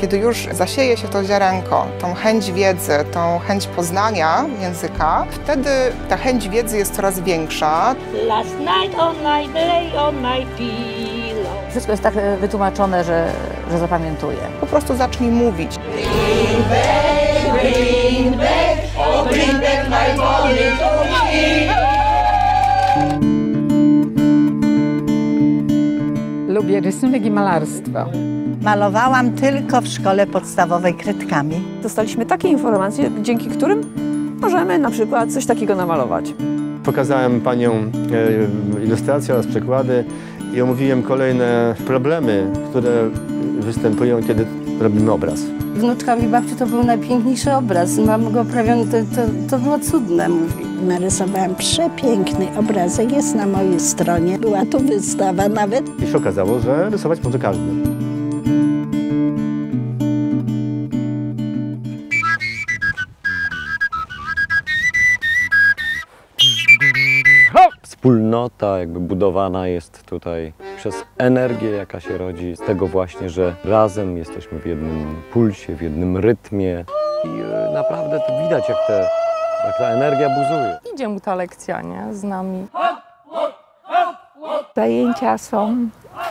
Kiedy już zasieje się to ziarenko, tą chęć wiedzy, tą chęć poznania języka, wtedy ta chęć wiedzy jest coraz większa. Last night on my lay on my pillow. Wszystko jest tak e, wytłumaczone, że, że zapamiętuję. Po prostu zacznij mówić. Lubię rysunek i malarstwo. Malowałam tylko w szkole podstawowej kredkami. Dostaliśmy takie informacje, dzięki którym możemy na przykład coś takiego namalować. Pokazałem panią e, ilustracje oraz przykłady i omówiłem kolejne problemy, które występują, kiedy robimy obraz. Wnuczka mi babci to był najpiękniejszy obraz. Mam go prawie, to, to, to było cudne, mówi. Narysowałam przepiękny obrazek, jest na mojej stronie. Była tu wystawa nawet. I się okazało, że rysować może każdy. Wspólnota jakby budowana jest tutaj przez energię, jaka się rodzi z tego właśnie, że razem jesteśmy w jednym pulsie, w jednym rytmie i e, naprawdę to widać, jak, te, jak ta energia buzuje. Idzie mu ta lekcja, nie? Z nami. Zajęcia są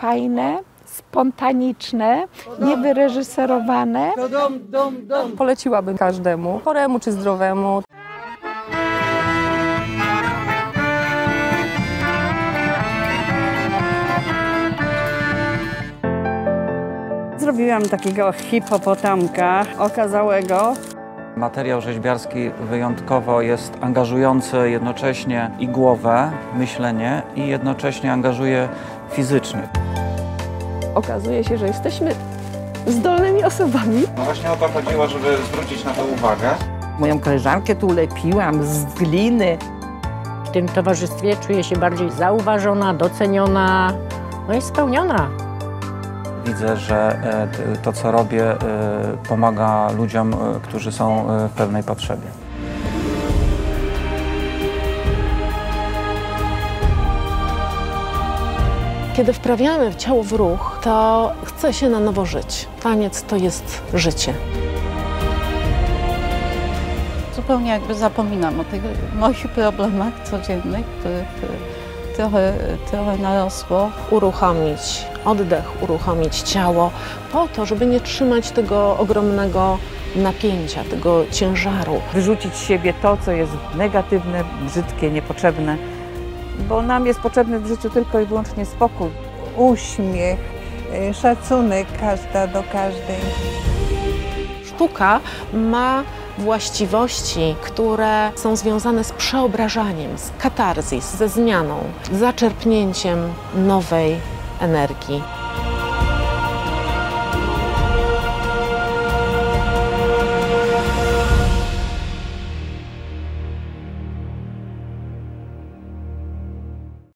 fajne, spontaniczne, niewyreżyserowane. Poleciłabym każdemu, choremu czy zdrowemu. Zrobiłam takiego hipopotamka okazałego. Materiał rzeźbiarski wyjątkowo jest angażujący jednocześnie i głowę, myślenie i jednocześnie angażuje fizycznie. Okazuje się, że jesteśmy zdolnymi osobami. No właśnie o to chodziło, żeby zwrócić na to uwagę. Moją koleżankę tu lepiłam z gliny. W tym towarzystwie czuję się bardziej zauważona, doceniona, no i spełniona. Widzę, że e, to, co robię, e, pomaga ludziom, e, którzy są w pewnej potrzebie. Kiedy wprawiamy ciało w ruch, to chce się na nowo żyć. Taniec to jest życie. Zupełnie jakby zapominam o tych moich problemach codziennych, których e, trochę, trochę narosło. Uruchomić oddech, uruchomić ciało, po to, żeby nie trzymać tego ogromnego napięcia, tego ciężaru. Wyrzucić z siebie to, co jest negatywne, brzydkie, niepotrzebne. Bo nam jest potrzebny w życiu tylko i wyłącznie spokój. Uśmiech, y, szacunek każda do każdej. Sztuka ma właściwości, które są związane z przeobrażaniem, z katarzis, ze zmianą, zaczerpnięciem nowej energii.